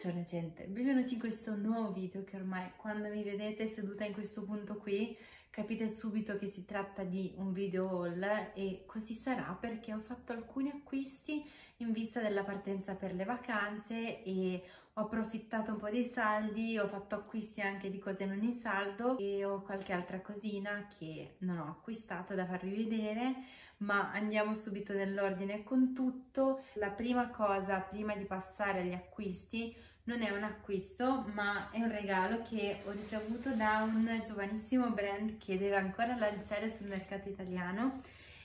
Buongiorno gente, benvenuti in questo nuovo video che ormai quando mi vedete seduta in questo punto qui capite subito che si tratta di un video haul e così sarà perché ho fatto alcuni acquisti in vista della partenza per le vacanze e ho approfittato un po' dei saldi, ho fatto acquisti anche di cose non in saldo e ho qualche altra cosina che non ho acquistato da farvi vedere ma andiamo subito nell'ordine con tutto. La prima cosa prima di passare agli acquisti non è un acquisto ma è un regalo che ho ricevuto da un giovanissimo brand che deve ancora lanciare sul mercato italiano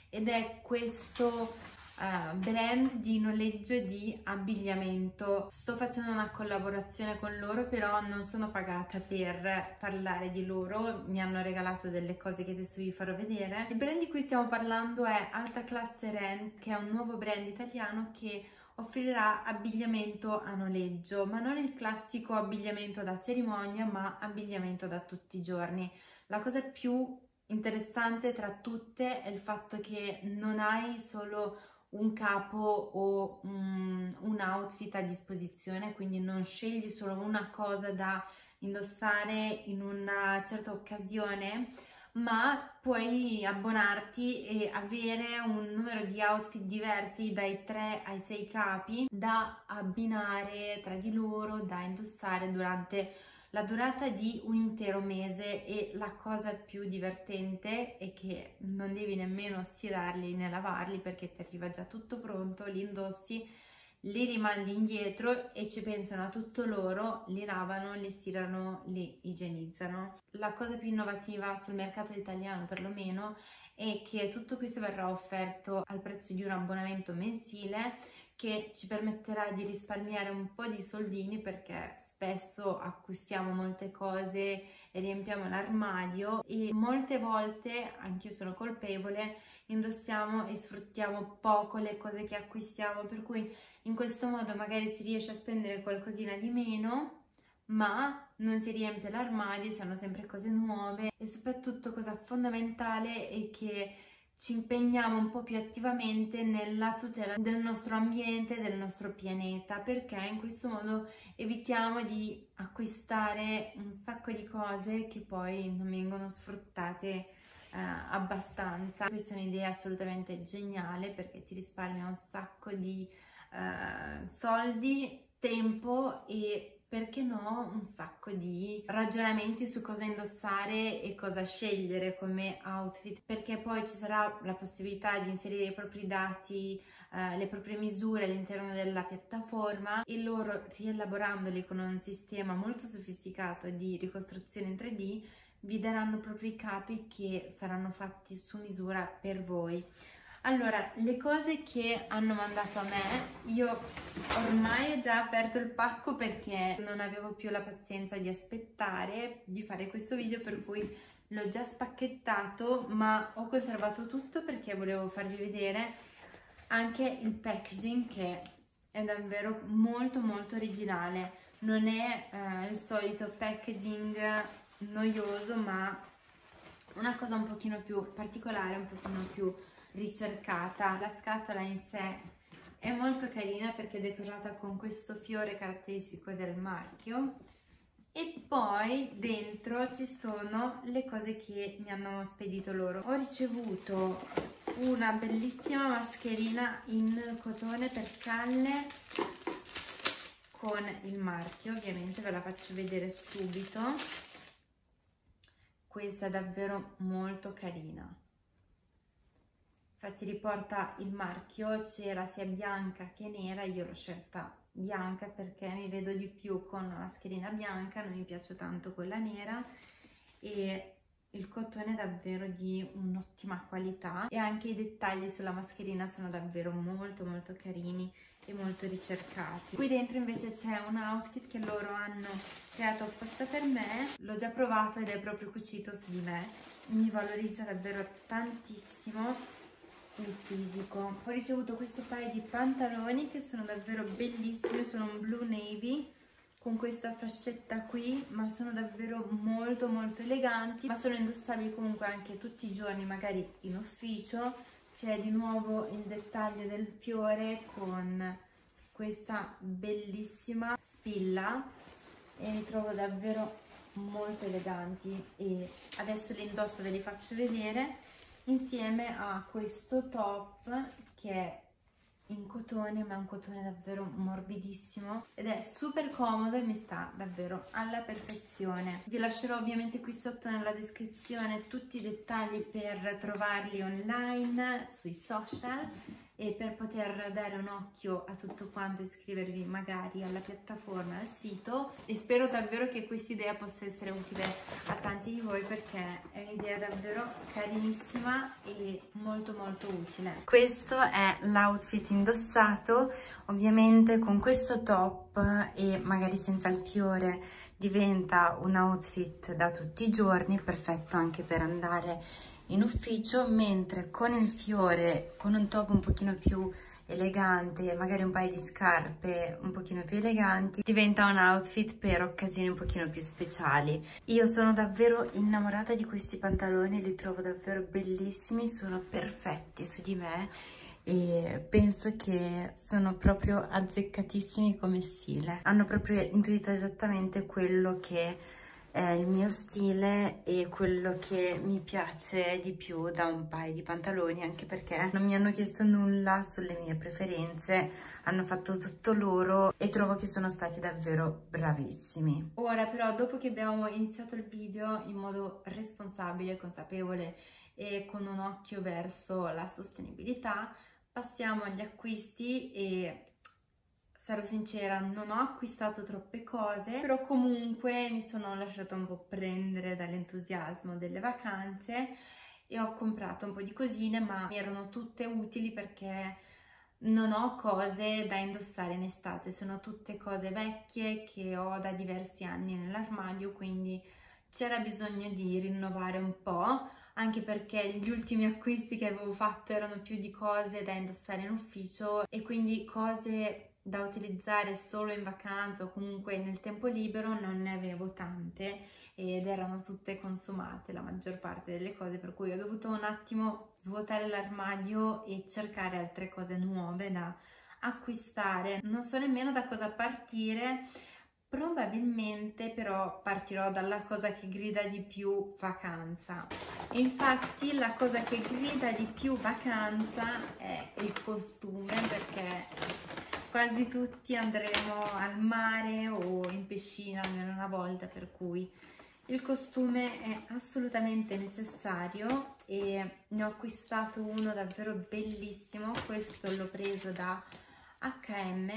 ed è questo uh, brand di noleggio di abbigliamento. Sto facendo una collaborazione con loro, però non sono pagata per parlare di loro, mi hanno regalato delle cose che adesso vi farò vedere. Il brand di cui stiamo parlando è Alta Classe Rent, che è un nuovo brand italiano che offrirà abbigliamento a noleggio, ma non il classico abbigliamento da cerimonia, ma abbigliamento da tutti i giorni. La cosa più interessante tra tutte è il fatto che non hai solo un capo o un, un outfit a disposizione, quindi non scegli solo una cosa da indossare in una certa occasione, ma puoi abbonarti e avere un numero di outfit diversi dai 3 ai 6 capi da abbinare tra di loro, da indossare durante la durata di un intero mese. E la cosa più divertente è che non devi nemmeno stirarli né lavarli perché ti arriva già tutto pronto, li indossi, li rimandi indietro e ci pensano a tutto loro, li lavano, li stirano, li igienizzano. La cosa più innovativa sul mercato italiano perlomeno è che tutto questo verrà offerto al prezzo di un abbonamento mensile che ci permetterà di risparmiare un po' di soldini perché spesso acquistiamo molte cose e riempiamo l'armadio e molte volte, anch'io sono colpevole, indossiamo e sfruttiamo poco le cose che acquistiamo per cui in questo modo magari si riesce a spendere qualcosina di meno ma non si riempie l'armadio, si hanno sempre cose nuove e soprattutto cosa fondamentale è che ci impegniamo un po' più attivamente nella tutela del nostro ambiente, del nostro pianeta, perché in questo modo evitiamo di acquistare un sacco di cose che poi non vengono sfruttate eh, abbastanza. Questa è un'idea assolutamente geniale perché ti risparmia un sacco di eh, soldi, tempo e perché no, un sacco di ragionamenti su cosa indossare e cosa scegliere come outfit, perché poi ci sarà la possibilità di inserire i propri dati, eh, le proprie misure all'interno della piattaforma e loro rielaborandoli con un sistema molto sofisticato di ricostruzione in 3D vi daranno proprio i capi che saranno fatti su misura per voi. Allora, le cose che hanno mandato a me, io ormai ho già aperto il pacco perché non avevo più la pazienza di aspettare di fare questo video per cui l'ho già spacchettato ma ho conservato tutto perché volevo farvi vedere anche il packaging che è davvero molto molto originale. Non è eh, il solito packaging noioso ma una cosa un pochino più particolare un pochino più ricercata. La scatola in sé è molto carina perché è decorata con questo fiore caratteristico del marchio e poi dentro ci sono le cose che mi hanno spedito loro. Ho ricevuto una bellissima mascherina in cotone per canne con il marchio, ovviamente ve la faccio vedere subito. Questa è davvero molto carina infatti riporta il marchio, c'era sia bianca che nera, io l'ho scelta bianca perché mi vedo di più con la mascherina bianca, non mi piace tanto quella nera e il cotone è davvero di un'ottima qualità e anche i dettagli sulla mascherina sono davvero molto molto carini e molto ricercati. Qui dentro invece c'è un outfit che loro hanno creato apposta per me, l'ho già provato ed è proprio cucito su di me, mi valorizza davvero tantissimo il fisico. Ho ricevuto questo paio di pantaloni che sono davvero bellissimi, sono un blu navy con questa fascetta qui, ma sono davvero molto molto eleganti, ma sono indossabili comunque anche tutti i giorni, magari in ufficio. C'è di nuovo il dettaglio del fiore con questa bellissima spilla e li trovo davvero molto eleganti e adesso li indosso ve li faccio vedere insieme a questo top che è in cotone ma è un cotone davvero morbidissimo ed è super comodo e mi sta davvero alla perfezione. Vi lascerò ovviamente qui sotto nella descrizione tutti i dettagli per trovarli online sui social e per poter dare un occhio a tutto quanto iscrivervi magari alla piattaforma, al sito e spero davvero che questa idea possa essere utile a tanti di voi perché è un'idea davvero carinissima e molto molto utile. Questo è l'outfit indossato, ovviamente con questo top e magari senza il fiore diventa un outfit da tutti i giorni, perfetto anche per andare in ufficio, mentre con il fiore, con un top un pochino più elegante, magari un paio di scarpe un pochino più eleganti, diventa un outfit per occasioni un pochino più speciali. Io sono davvero innamorata di questi pantaloni, li trovo davvero bellissimi, sono perfetti su di me e penso che sono proprio azzeccatissimi come stile. Hanno proprio intuito esattamente quello che è il mio stile e quello che mi piace di più da un paio di pantaloni anche perché non mi hanno chiesto nulla sulle mie preferenze hanno fatto tutto loro e trovo che sono stati davvero bravissimi. Ora però dopo che abbiamo iniziato il video in modo responsabile consapevole e con un occhio verso la sostenibilità passiamo agli acquisti e sarò sincera, non ho acquistato troppe cose, però comunque mi sono lasciata un po' prendere dall'entusiasmo delle vacanze e ho comprato un po' di cosine, ma erano tutte utili perché non ho cose da indossare in estate, sono tutte cose vecchie che ho da diversi anni nell'armadio, quindi c'era bisogno di rinnovare un po', anche perché gli ultimi acquisti che avevo fatto erano più di cose da indossare in ufficio e quindi cose da utilizzare solo in vacanza o comunque nel tempo libero non ne avevo tante ed erano tutte consumate la maggior parte delle cose per cui ho dovuto un attimo svuotare l'armadio e cercare altre cose nuove da acquistare. Non so nemmeno da cosa partire probabilmente però partirò dalla cosa che grida di più vacanza. Infatti la cosa che grida di più vacanza è il costume perché quasi tutti andremo al mare o in piscina almeno una volta, per cui il costume è assolutamente necessario e ne ho acquistato uno davvero bellissimo, questo l'ho preso da H&M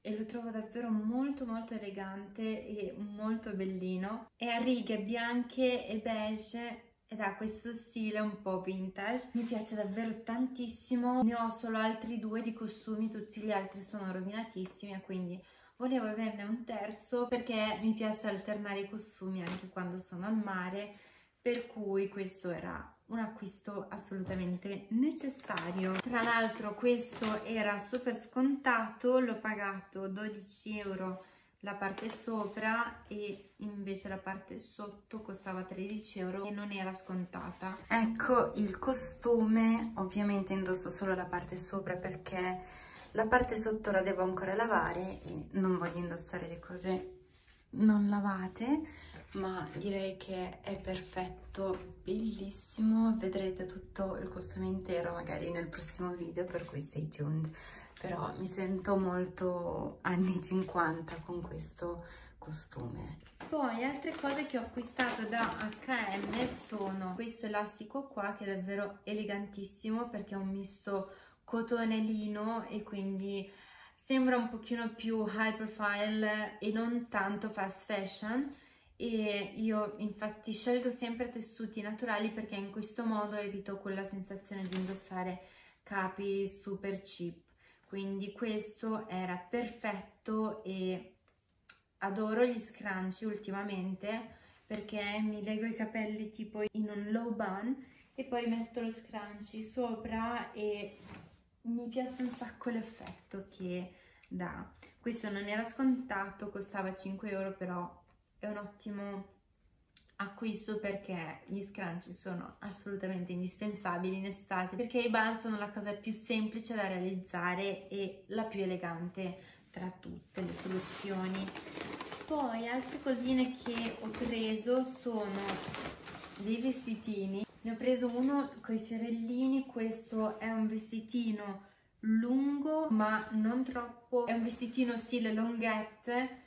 e lo trovo davvero molto molto elegante e molto bellino. È a righe bianche e beige ed ha questo stile un po' vintage. Mi piace davvero tantissimo, ne ho solo altri due di costumi, tutti gli altri sono rovinatissimi quindi volevo averne un terzo perché mi piace alternare i costumi anche quando sono al mare, per cui questo era un acquisto assolutamente necessario. Tra l'altro questo era super scontato, l'ho pagato 12 euro la parte sopra e invece la parte sotto costava 13 euro e non era scontata. Ecco il costume, ovviamente indosso solo la parte sopra perché la parte sotto la devo ancora lavare e non voglio indossare le cose non lavate ma direi che è perfetto, bellissimo, vedrete tutto il costume intero magari nel prossimo video per cui stay tuned però mi sento molto anni 50 con questo costume. Poi altre cose che ho acquistato da H&M sono questo elastico qua che è davvero elegantissimo perché è un misto cotone lino e quindi sembra un pochino più high profile e non tanto fast fashion e io infatti scelgo sempre tessuti naturali perché in questo modo evito quella sensazione di indossare capi super cheap quindi questo era perfetto e adoro gli scrunch ultimamente perché mi leggo i capelli tipo in un low bun e poi metto lo scrunchie sopra e mi piace un sacco l'effetto che dà. Questo non era scontato, costava 5 euro però è un ottimo acquisto perché gli scrunch sono assolutamente indispensabili in estate perché i bun sono la cosa più semplice da realizzare e la più elegante tra tutte le soluzioni. Poi altre cosine che ho preso sono dei vestitini. Ne ho preso uno con i fiorellini questo è un vestitino lungo ma non troppo è un vestitino stile longhette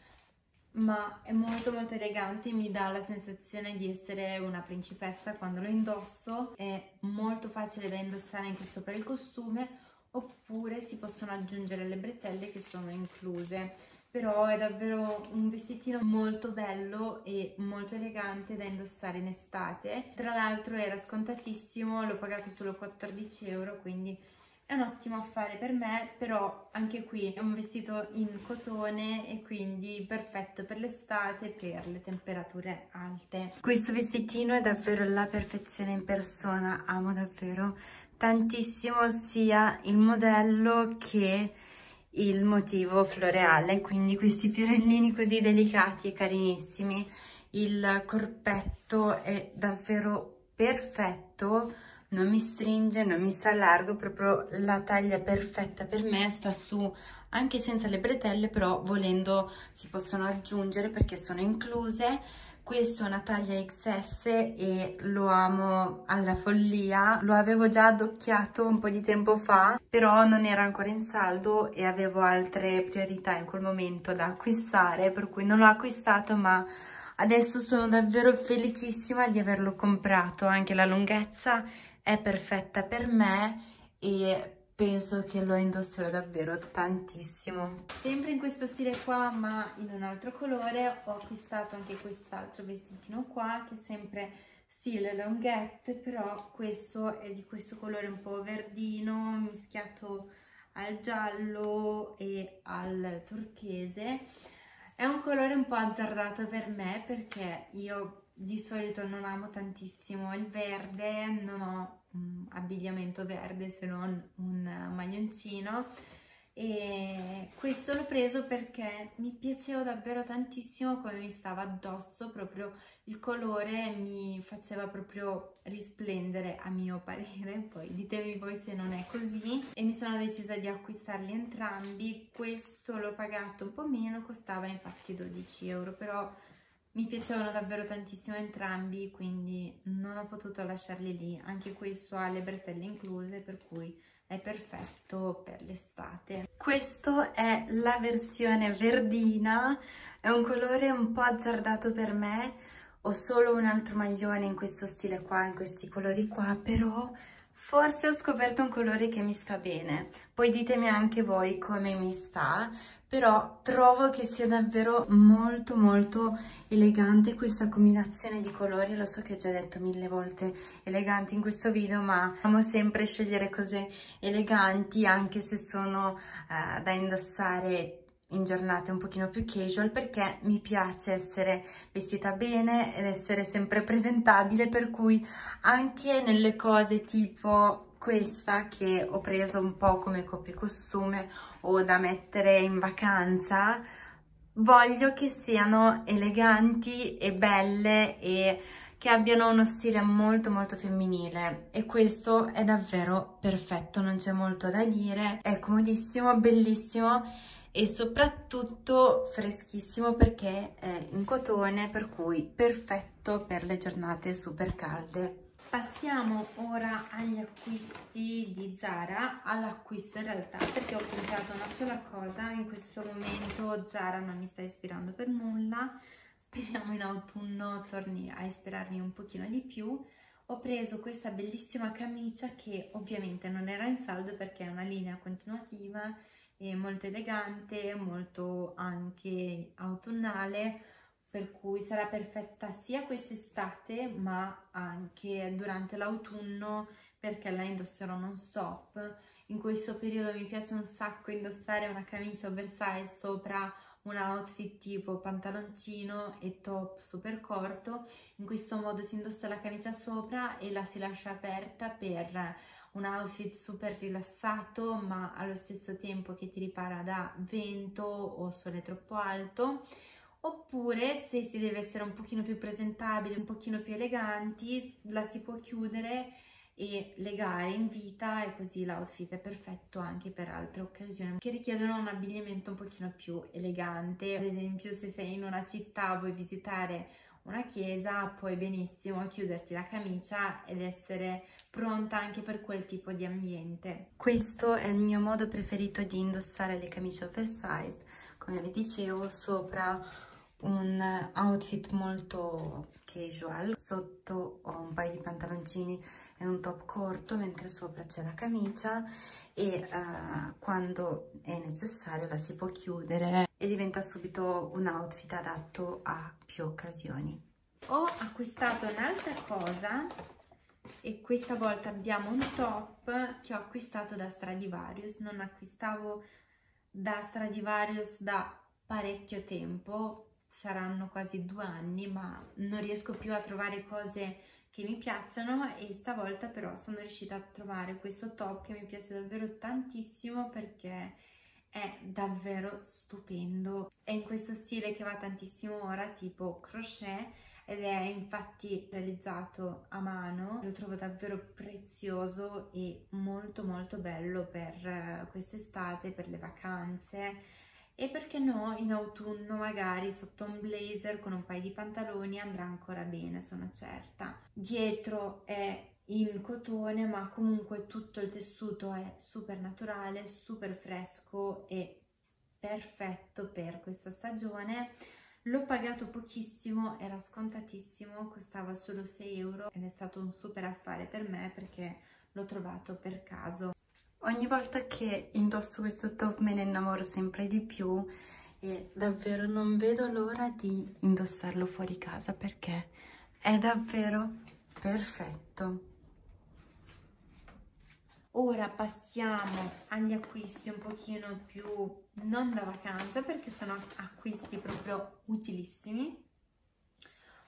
ma è molto molto elegante mi dà la sensazione di essere una principessa quando lo indosso. È molto facile da indossare anche sopra il costume oppure si possono aggiungere le bretelle che sono incluse. Però è davvero un vestitino molto bello e molto elegante da indossare in estate. Tra l'altro era scontatissimo l'ho pagato solo 14 euro quindi è un ottimo affare per me, però anche qui è un vestito in cotone e quindi perfetto per l'estate, per le temperature alte. Questo vestitino è davvero la perfezione in persona, amo davvero tantissimo sia il modello che il motivo floreale, quindi questi fiorellini così delicati e carinissimi. Il corpetto è davvero perfetto, non mi stringe, non mi sta largo, proprio la taglia perfetta per me, sta su anche senza le bretelle, però volendo si possono aggiungere perché sono incluse. Questo è una taglia XS e lo amo alla follia, lo avevo già adocchiato un po' di tempo fa, però non era ancora in saldo e avevo altre priorità in quel momento da acquistare, per cui non l'ho acquistato, ma adesso sono davvero felicissima di averlo comprato, anche la lunghezza è perfetta per me e penso che lo indosserò davvero tantissimo. Sempre in questo stile qua ma in un altro colore ho acquistato anche quest'altro vestitino qua che è sempre stile longhette però questo è di questo colore un po' verdino mischiato al giallo e al turchese è un colore un po' azzardato per me perché io di solito non amo tantissimo il verde, non ho abbigliamento verde se non un maglioncino. E questo l'ho preso perché mi piaceva davvero tantissimo come mi stava addosso, proprio il colore mi faceva proprio risplendere a mio parere, poi ditemi voi se non è così. E mi sono decisa di acquistarli entrambi, questo l'ho pagato un po' meno, costava infatti 12 euro, però mi piacevano davvero tantissimo entrambi, quindi non ho potuto lasciarli lì. Anche questo ha le bretelle incluse, per cui è perfetto per l'estate. Questo è la versione verdina, è un colore un po' azzardato per me. Ho solo un altro maglione in questo stile qua, in questi colori qua, però forse ho scoperto un colore che mi sta bene. Poi ditemi anche voi come mi sta, però trovo che sia davvero molto molto elegante questa combinazione di colori. Lo so che ho già detto mille volte eleganti in questo video ma amo sempre scegliere cose eleganti anche se sono eh, da indossare in giornate un pochino più casual perché mi piace essere vestita bene ed essere sempre presentabile per cui anche nelle cose tipo questa che ho preso un po' come copricostume o da mettere in vacanza. Voglio che siano eleganti e belle e che abbiano uno stile molto molto femminile. E questo è davvero perfetto, non c'è molto da dire, è comodissimo, bellissimo e soprattutto freschissimo perché è in cotone per cui perfetto per le giornate super calde. Passiamo ora agli acquisti di Zara, all'acquisto in realtà perché ho comprato una sola cosa, in questo momento Zara non mi sta ispirando per nulla, speriamo in autunno torni a ispirarmi un pochino di più. Ho preso questa bellissima camicia che ovviamente non era in saldo perché è una linea continuativa e molto elegante, molto anche autunnale, per cui sarà perfetta sia quest'estate ma anche durante l'autunno perché la indosserò non stop. In questo periodo mi piace un sacco indossare una camicia oversize sopra un outfit tipo pantaloncino e top super corto. In questo modo si indossa la camicia sopra e la si lascia aperta per un outfit super rilassato ma allo stesso tempo che ti ripara da vento o sole troppo alto oppure se si deve essere un pochino più presentabili, un pochino più eleganti, la si può chiudere e legare in vita e così l'outfit è perfetto anche per altre occasioni che richiedono un abbigliamento un pochino più elegante ad esempio se sei in una città vuoi visitare una chiesa puoi benissimo chiuderti la camicia ed essere pronta anche per quel tipo di ambiente. Questo è il mio modo preferito di indossare le camicie oversized, come vi dicevo, sopra un outfit molto casual, sotto ho un paio di pantaloncini e un top corto, mentre sopra c'è la camicia e uh, quando è necessario la si può chiudere. E diventa subito un outfit adatto a più occasioni. Ho acquistato un'altra cosa e questa volta abbiamo un top che ho acquistato da Stradivarius, non acquistavo da Stradivarius da parecchio tempo, saranno quasi due anni, ma non riesco più a trovare cose che mi piacciono e stavolta però sono riuscita a trovare questo top che mi piace davvero tantissimo perché è davvero stupendo. È in questo stile che va tantissimo ora, tipo crochet, ed è infatti realizzato a mano. Lo trovo davvero prezioso e molto molto bello per eh, quest'estate, per le vacanze. E perché no in autunno magari sotto un blazer con un paio di pantaloni andrà ancora bene sono certa. Dietro è in cotone ma comunque tutto il tessuto è super naturale super fresco e perfetto per questa stagione l'ho pagato pochissimo era scontatissimo costava solo 6 euro ed è stato un super affare per me perché l'ho trovato per caso Ogni volta che indosso questo top me ne innamoro sempre di più e davvero non vedo l'ora di indossarlo fuori casa perché è davvero perfetto. Ora passiamo agli acquisti un pochino più non da vacanza perché sono acquisti proprio utilissimi.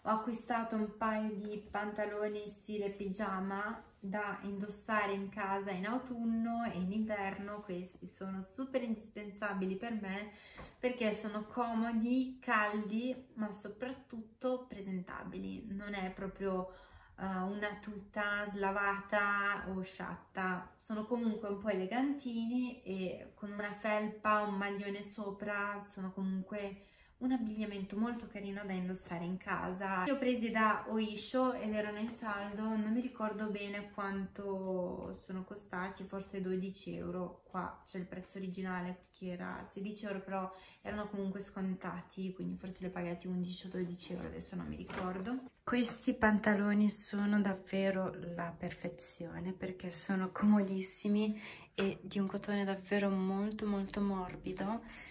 Ho acquistato un paio di pantaloni stile pigiama da indossare in casa in autunno e in inverno. Questi sono super indispensabili per me perché sono comodi, caldi ma soprattutto presentabili. Non è proprio uh, una tuta slavata o sciatta. Sono comunque un po' elegantini e con una felpa, un maglione sopra sono comunque un abbigliamento molto carino da indossare in casa. Li ho presi da Oisho ed erano in saldo, non mi ricordo bene quanto sono costati, forse 12 euro. Qua c'è il prezzo originale che era 16 euro, però erano comunque scontati, quindi forse li ho pagati 11 o 12 euro, adesso non mi ricordo. Questi pantaloni sono davvero la perfezione perché sono comodissimi e di un cotone davvero molto molto morbido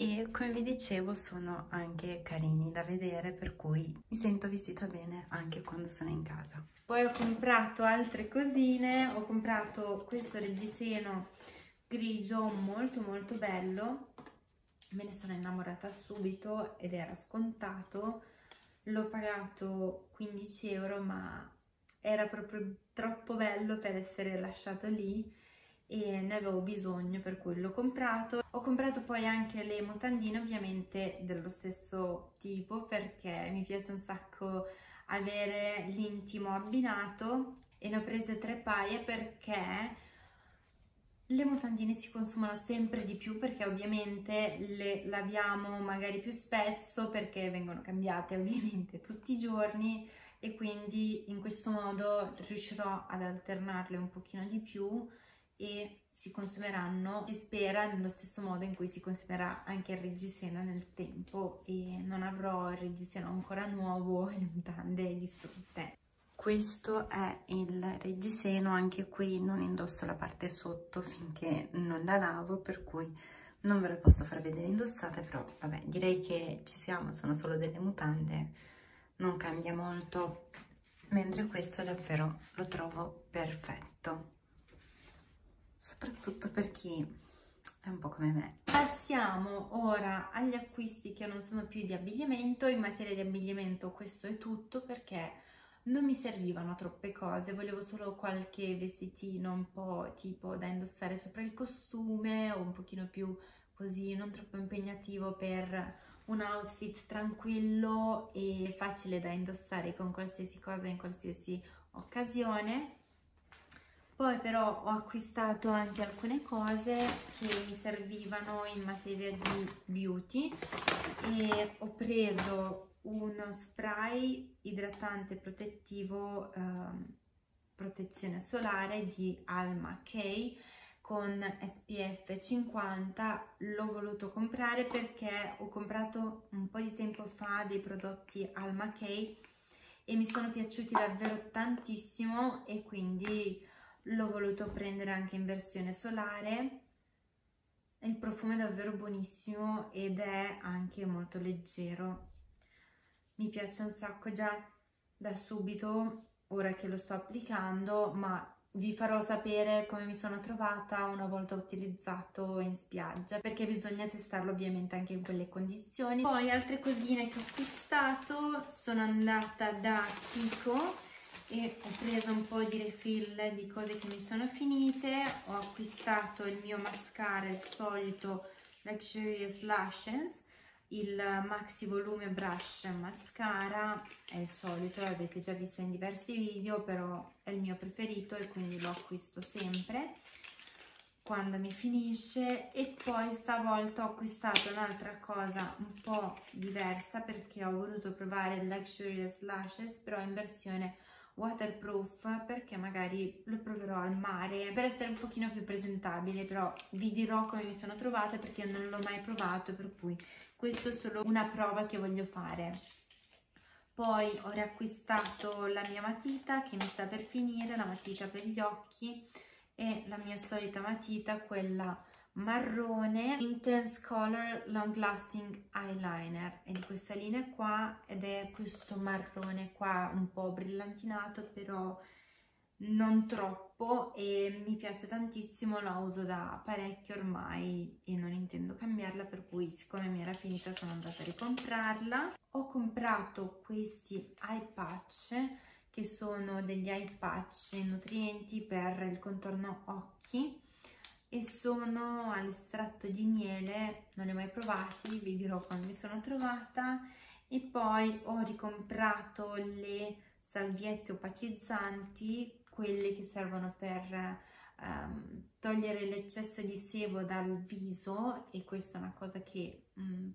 e come vi dicevo sono anche carini da vedere per cui mi sento vestita bene anche quando sono in casa. Poi ho comprato altre cosine, ho comprato questo reggiseno grigio molto molto bello, me ne sono innamorata subito ed era scontato, l'ho pagato 15 euro ma era proprio troppo bello per essere lasciato lì e ne avevo bisogno per cui l'ho comprato ho comprato poi anche le mutandine ovviamente dello stesso tipo perché mi piace un sacco avere l'intimo abbinato e ne ho prese tre paia perché le mutandine si consumano sempre di più perché ovviamente le laviamo magari più spesso perché vengono cambiate ovviamente tutti i giorni e quindi in questo modo riuscirò ad alternarle un pochino di più e si consumeranno, si spera, nello stesso modo in cui si consumerà anche il reggiseno nel tempo e non avrò il reggiseno ancora nuovo e le mutande distrutte. Questo è il reggiseno, anche qui non indosso la parte sotto finché non la lavo, per cui non ve la posso far vedere indossata, però vabbè, direi che ci siamo, sono solo delle mutande, non cambia molto, mentre questo davvero lo trovo perfetto soprattutto per chi è un po' come me. Passiamo ora agli acquisti che non sono più di abbigliamento. In materia di abbigliamento questo è tutto perché non mi servivano troppe cose, volevo solo qualche vestitino un po' tipo da indossare sopra il costume o un pochino più così, non troppo impegnativo per un outfit tranquillo e facile da indossare con qualsiasi cosa in qualsiasi occasione poi però ho acquistato anche alcune cose che mi servivano in materia di beauty e ho preso uno spray idratante protettivo eh, protezione solare di Alma K con SPF 50 l'ho voluto comprare perché ho comprato un po' di tempo fa dei prodotti Alma K e mi sono piaciuti davvero tantissimo e quindi l'ho voluto prendere anche in versione solare. Il profumo è davvero buonissimo ed è anche molto leggero. Mi piace un sacco già da subito ora che lo sto applicando ma vi farò sapere come mi sono trovata una volta utilizzato in spiaggia perché bisogna testarlo ovviamente anche in quelle condizioni. Poi altre cosine che ho acquistato sono andata da Kiko e ho preso un po' di refill di cose che mi sono finite. Ho acquistato il mio mascara il solito Luxurious Lashes il maxi volume brush mascara. È il solito l'avete già visto in diversi video però è il mio preferito e quindi lo acquisto sempre quando mi finisce. E poi stavolta ho acquistato un'altra cosa un po' diversa perché ho voluto provare il Luxurious Lashes però in versione waterproof perché magari lo proverò al mare per essere un pochino più presentabile però vi dirò come mi sono trovata perché non l'ho mai provato per cui questo è solo una prova che voglio fare. Poi ho riacquistato la mia matita che mi sta per finire la matita per gli occhi e la mia solita matita quella marrone Intense Color Long Lasting Eyeliner. È di questa linea qua ed è questo marrone qua un po' brillantinato però non troppo e mi piace tantissimo, la uso da parecchio ormai e non intendo cambiarla per cui siccome mi era finita sono andata a ricomprarla. Ho comprato questi eye patch che sono degli eye patch nutrienti per il contorno occhi e sono all'estratto di miele, non li ho mai provati, vi dirò quando mi sono trovata. E poi ho ricomprato le salviette opacizzanti, quelle che servono per um, togliere l'eccesso di sebo dal viso e questa è una cosa che um,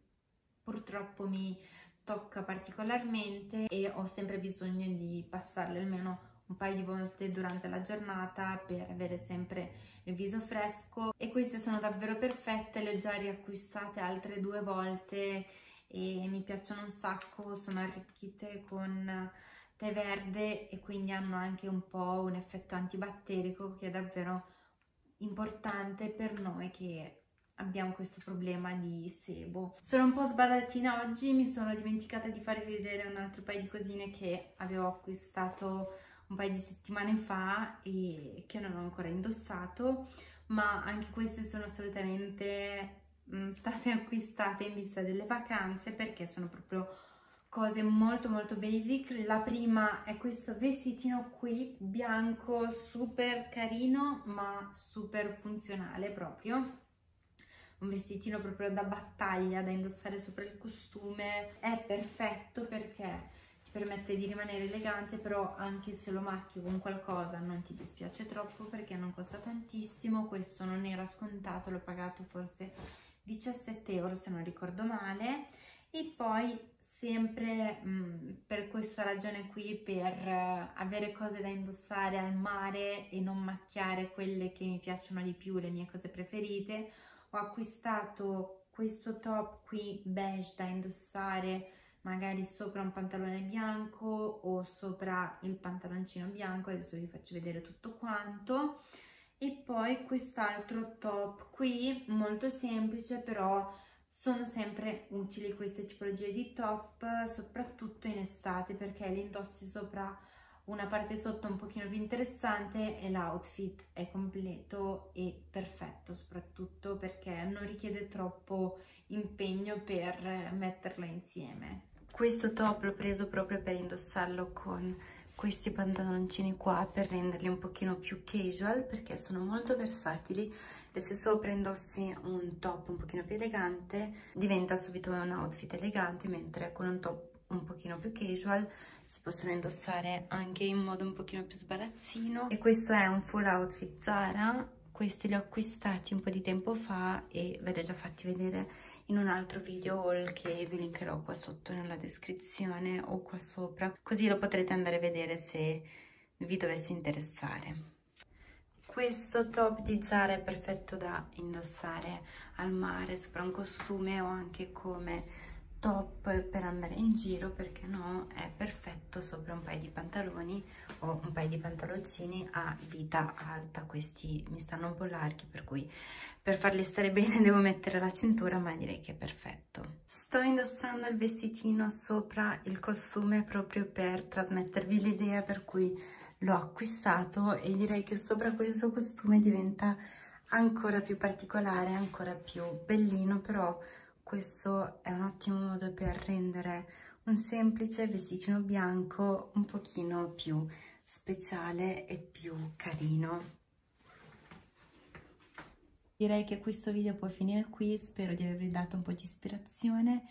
purtroppo mi tocca particolarmente e ho sempre bisogno di passarle almeno un paio di volte durante la giornata per avere sempre il viso fresco e queste sono davvero perfette, le ho già riacquistate altre due volte e mi piacciono un sacco, sono arricchite con tè verde e quindi hanno anche un po' un effetto antibatterico che è davvero importante per noi che abbiamo questo problema di sebo. Sono un po' sbadatina oggi, mi sono dimenticata di farvi vedere un altro paio di cosine che avevo acquistato un paio di settimane fa e che non ho ancora indossato ma anche queste sono assolutamente mm, state acquistate in vista delle vacanze perché sono proprio cose molto molto basic. La prima è questo vestitino qui bianco super carino ma super funzionale proprio. Un vestitino proprio da battaglia da indossare sopra il costume. È perfetto perché permette di rimanere elegante però anche se lo macchi con qualcosa non ti dispiace troppo perché non costa tantissimo questo non era scontato l'ho pagato forse 17 euro se non ricordo male. E poi sempre mh, mm, per questa ragione qui per uh, avere cose da indossare al mare e non macchiare quelle che mi piacciono di più le mie cose preferite ho acquistato questo top qui beige da indossare magari sopra un pantalone bianco o sopra il pantaloncino bianco, adesso vi faccio vedere tutto quanto. E poi quest'altro top qui molto semplice però sono sempre utili queste tipologie di top soprattutto in estate perché li indossi sopra una parte sotto un pochino più interessante e l'outfit è completo e perfetto soprattutto perché non richiede troppo impegno per metterlo insieme questo top l'ho preso proprio per indossarlo con questi pantaloncini qua per renderli un pochino più casual perché sono molto versatili e se sopra indossi un top un pochino più elegante diventa subito un outfit elegante mentre con un top un pochino più casual si possono indossare anche in modo un pochino più sbarazzino. E questo è un full outfit Zara questi li ho acquistati un po' di tempo fa e ve li ho già fatti vedere in un altro video haul che vi linkerò qua sotto nella descrizione o qua sopra così lo potrete andare a vedere se vi dovesse interessare. Questo top di Zara è perfetto da indossare al mare sopra un costume o anche come top per andare in giro perché no è perfetto sopra un paio di pantaloni o un paio di pantaloncini a vita alta. Questi mi stanno un po' larghi per cui per farli stare bene devo mettere la cintura ma direi che è perfetto. Sto indossando il vestitino sopra il costume proprio per trasmettervi l'idea per cui l'ho acquistato e direi che sopra questo costume diventa ancora più particolare ancora più bellino però questo è un ottimo modo per rendere un semplice vestitino bianco un pochino più speciale e più carino. Direi che questo video può finire qui, spero di avervi dato un po' di ispirazione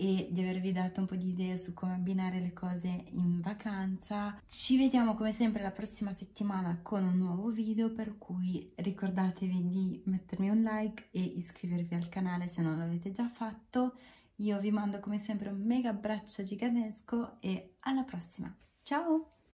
e di avervi dato un po' di idee su come abbinare le cose in vacanza. Ci vediamo come sempre la prossima settimana con un nuovo video per cui ricordatevi di mettermi un like e iscrivervi al canale se non l'avete già fatto. Io vi mando come sempre un mega abbraccio gigantesco e alla prossima. Ciao!